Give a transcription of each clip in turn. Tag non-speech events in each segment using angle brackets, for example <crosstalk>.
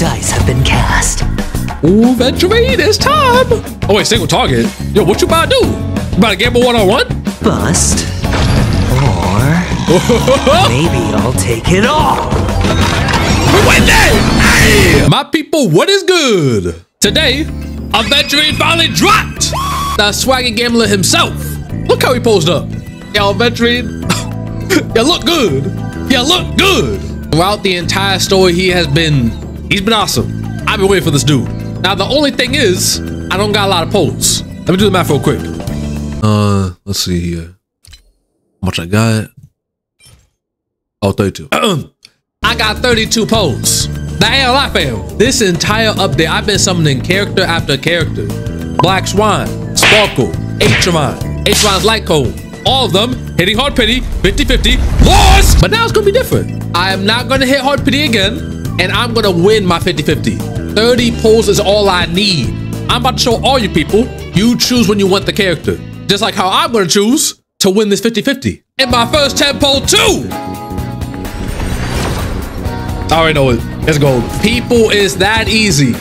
dice have been cast. Ooh, Aventurine, it's time. Oh, wait, single target. Yo, what you about to do? You about to gamble one-on-one? Bust. Or <laughs> maybe I'll take it all. We win that! Hey! My people, what is good? Today, Aventurine finally dropped! The swaggy gambler himself. Look how he posed up. Yo, Aventurine, <laughs> you look good. You look good. Throughout the entire story, he has been, he's been awesome. I've been waiting for this dude. Now, the only thing is, I don't got a lot of polls. Let me do the math real quick. Uh, let's see here. How much I got? Oh, 32. <clears throat> I got 32 polls. That ain't a lot, fam. This entire update, I've been summoning character after character. Black Swan, Sparkle, Acheron, Acheron's Light Cone. All of them hitting Hard Pity, 50-50, lost! But now it's gonna be different. I am not gonna hit Hard Pity again, and I'm gonna win my 50-50. 30 pulls is all I need. I'm about to show all you people, you choose when you want the character. Just like how I'm gonna choose to win this 50-50. In my first 10 poll too! I already know it. Let's go. People is that easy.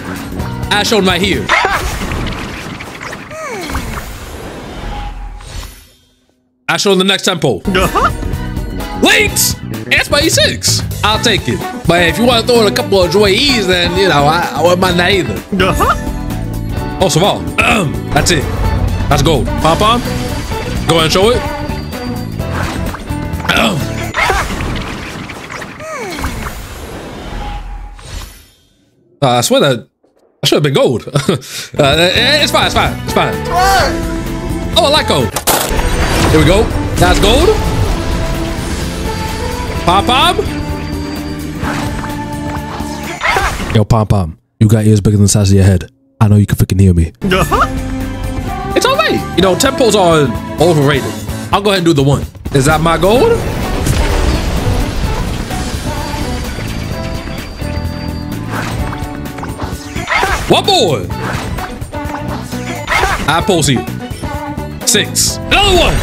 As shown right here. <laughs> I shown in the next tempo. Lynx! That's my E6. I'll take it. But if you want to throw in a couple of Joy E's, then, you know, I, I wouldn't mind that either. Oh, Serval. That's it. That's gold. Pom Pom. Go ahead and show it. Uh, I swear that I should have been gold. <laughs> uh, it's fine, it's fine, it's fine. Oh, I like gold. Here we go. That's gold. Pop Pom. Yo, Pom Pom, you got ears bigger than the size of your head. I know you can freaking hear me. Uh-huh. It's all right. You know, tempos are overrated. I'll go ahead and do the one. Is that my gold? What boy? I pulls you. Six. Another one.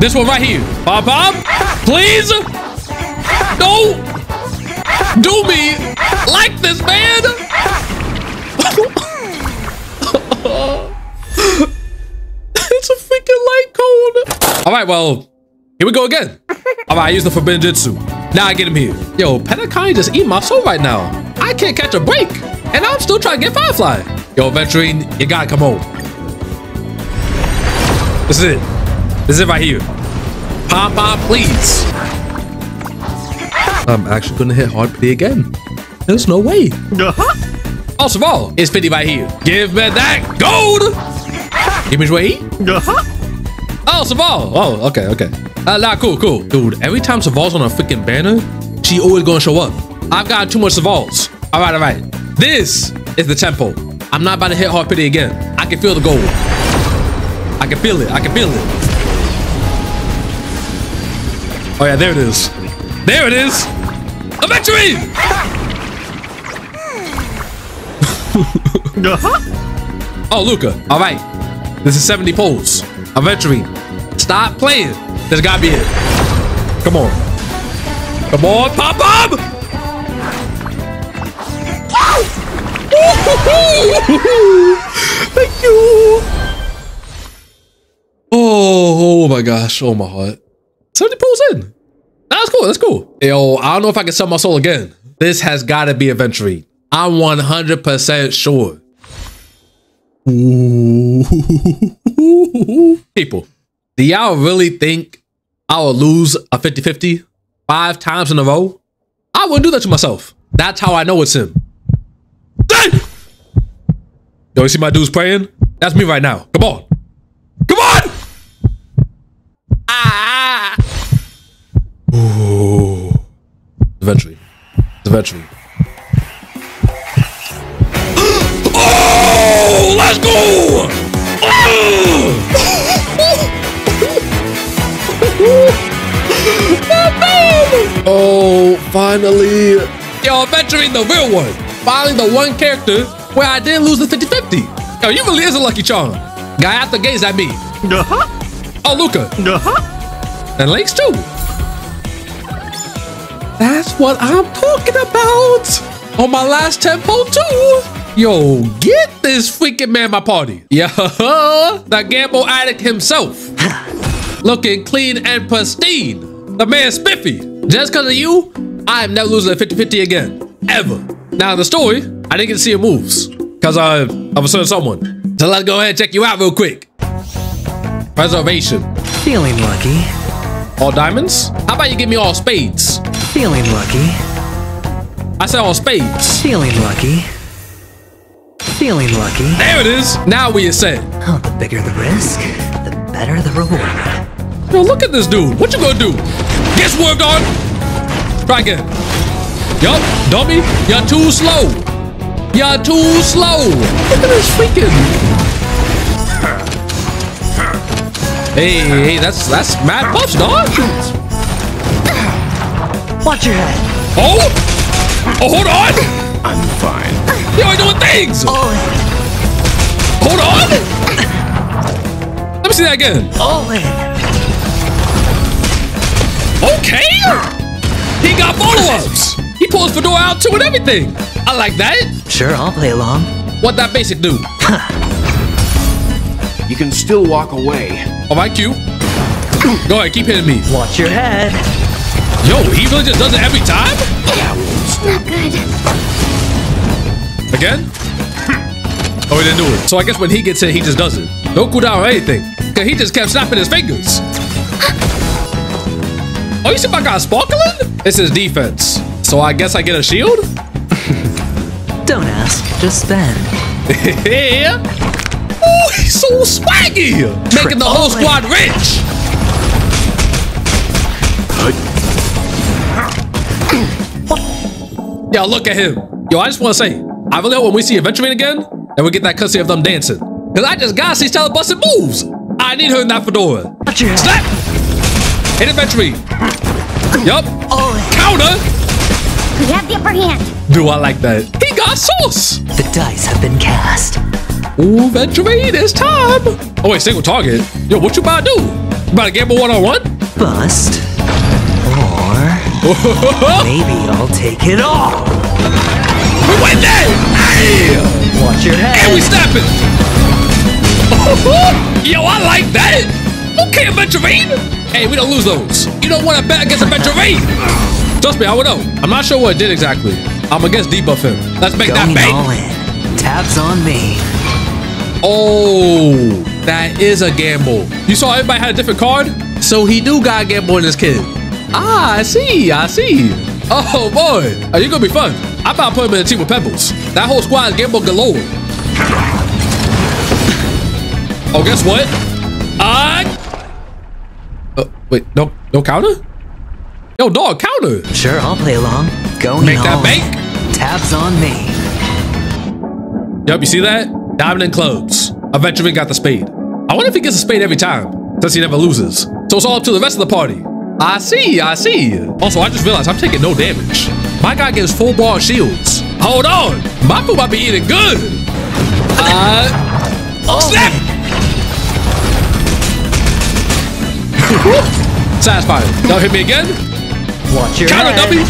This one right here. Pom Pom, please. No. Do me like this, man. it's a freaking light cone. All right, well, here we go again. All right, I use the forbidden jutsu. Now I get him here. Yo, Penacony just eat my soul right now. I can't catch a break. And I'm still trying to get Firefly. Yo, Venturine, you gotta come home. This is it. This is it right here. Pom Pom, please. I'm actually gonna hit hard pity again. There's no way. <laughs> Also of all, it's 50 right here. Give me that gold. Give me way. Oh, Serval. Oh, okay, okay. Uh, nah, cool, cool. Dude, every time Serval's on a freaking banner, she always gonna show up. I've got too much Servals. All right, all right. This is the tempo. I'm not about to hit hard pity again. I can feel the gold. I can feel it. I can feel it. Oh yeah, there it is. There it is. A victory! <laughs> oh, Luka. All right. This is 70 pulls. A victory. Stop playing. There's gotta be it. Come on. Come on, pop up! Thank you. Oh, oh my gosh. Oh my heart. 70 pulls in. That's cool. That's cool. Yo, I don't know if I can sell my soul again. This has got to be Aventurine. I'm 100% sure. <laughs> People, do y'all really think I will lose a 50-50 five times in a row? I wouldn't do that to myself. That's how I know it's him. Dang! Yo, you see my dudes praying? That's me right now. Come on. Eventually. Eventually. Oh, let's go! <laughs> Oh, finally. Yo, Aventurine the real one. Finally, the one character where I didn't lose the 50-50. Yo, you really is a lucky charm. Guy out the gates at me. Uh-huh. Oh, Luka. Uh-huh. And Lakes too. That's what I'm talking about. on my last tempo too. Yo, get this freaking man my party. <laughs> Yeah, the gamble addict himself. <sighs> Looking clean and pristine. The man spiffy. Just because of you, I am never losing a 50-50 again. Ever. Now in the story, I didn't get to see your moves. Because I, I was certain someone. So let's go ahead and check you out real quick. Preservation. Feeling lucky. All diamonds? How about you give me all spades? Feeling lucky. I said all spades. Feeling lucky. Feeling lucky. There it is. Now we are set. Oh, the bigger the risk, the better the reward. Yo, look at this dude. What you gonna do? Guess on. Try again. Yup, dummy. You're too slow. You're too slow. Look at this freaking. Hey, hey, that's that's mad buffs, dog. Watch your head. Oh, oh, hold on. I'm fine. You ain't doing things. All in. Hold on. Let me see that again. Oh, all in. Okay. He got follow-ups. He pulls Fedora out too and everything. I like that. Sure, I'll play along. What that basic do? <laughs> You can still walk away. All right, Q. Go ahead, keep hitting me. Watch your head. Yo, he really just does it every time? It's Not good. Again? Hmm. Oh, he didn't do it. So I guess when he gets hit, he just does it. No cooldown or anything. Cause he just kept snapping his fingers. Oh, you see my guy sparkling? This is defense. So I guess I get a shield? <laughs> Don't ask, just spend. yeah. <laughs> Oh, he's so swaggy. Making the whole squad rich. Yo, look at him. Yo, I just want to say, I really hope when we see Aventurine again, that we get that cutscene of them dancing. Because I just got to see Stella busting moves. I need her in that fedora. Watch your head. Slap! Hit Aventurine. Yup. All in. Counter. We have the upper hand. Do I like that? He got sauce. The dice have been cast. Ooh, Aventurine, it's time. Oh, wait, single target. Yo, what you about to do? You about to gamble one-on-one? Bust. Or <laughs> maybe I'll take it all. We win that! Hey! Watch your head. And head. we snapping! <laughs> Yo, I like that! Okay, Aventurine! Hey, we don't lose those. You don't want to bet against a Aventurine! Trust me, I would know. I'm not sure what it did exactly. I'm against debuff him. Let's make that Going bang! all in. Tabs on me. Oh, that is a gamble. You saw everybody had a different card? So he do got a gamble in this kid. Ah, I see, I see. Oh boy, are you gonna be fun? I about to put him in a team with Pebbles. That whole squad is gamble galore. Oh, guess what? I. Uh, wait, no, no counter? Yo, dog, counter. Sure, I'll play along. Going Make that bank. Tabs on me. Yup, you see that? Diamond and clubs. Aventurine got the spade. I wonder if he gets a spade every time, since he never loses. So it's all up to the rest of the party. I see, I see. Also, I just realized I'm taking no damage. My guy gives full bar shields. Hold on, my food might be eating good. Uh, snap! <laughs> Satisfied. Don't hit me again. Watch your Counter, head. dummy.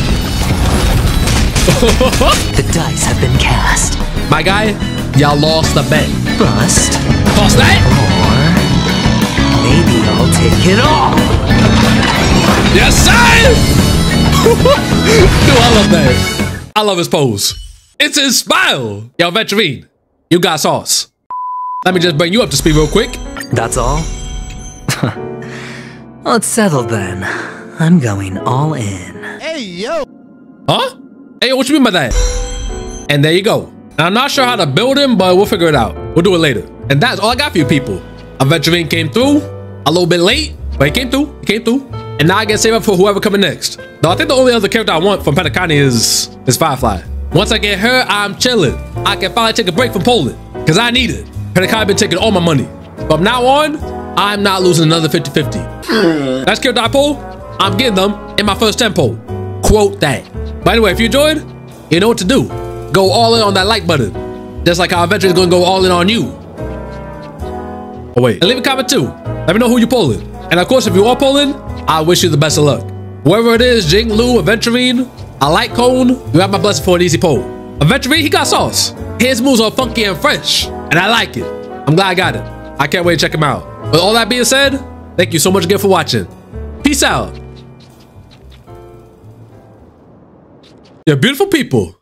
The dice have been cast. My guy, y'all lost the bet. Bust. Toss that. Or maybe I'll take it all. Yes, sir! Dude, <laughs> I love that. I love his pose. It's his smile. Yo, Aventurine, you got sauce. Let me just bring you up to speed real quick. That's all? <laughs> well, it's settled then. I'm going all in. Hey, yo. Huh? Hey, what you mean by that? And there you go. And I'm not sure how to build him, but we'll figure it out. We'll do it later. And that's all I got for you people. Aventurine came through, a little bit late, but he came through, he came through. And now I get saved up for whoever coming next. Though I think the only other character I want from Penacony is, is Firefly. Once I get her, I'm chilling. I can finally take a break from Poland, because I need it. Penacony been taking all my money. From now on, I'm not losing another 50-50. That's character I pull, I'm getting them in my first tempo. Quote that. By the way, if you enjoyed, you know what to do. Go all in on that like button. Just like how Adventure is going to go all in on you. Oh, wait. And leave a comment too. Let me know who you're pulling. And of course, if you are pulling, I wish you the best of luck. Whoever it is, Jingliu, Aventurine, I like Cone, you have my blessing for an easy pull. Adventure V, he got sauce. His moves are funky and fresh, and I like it. I'm glad I got it. I can't wait to check him out. With all that being said, thank you so much again for watching. Peace out. You're beautiful people.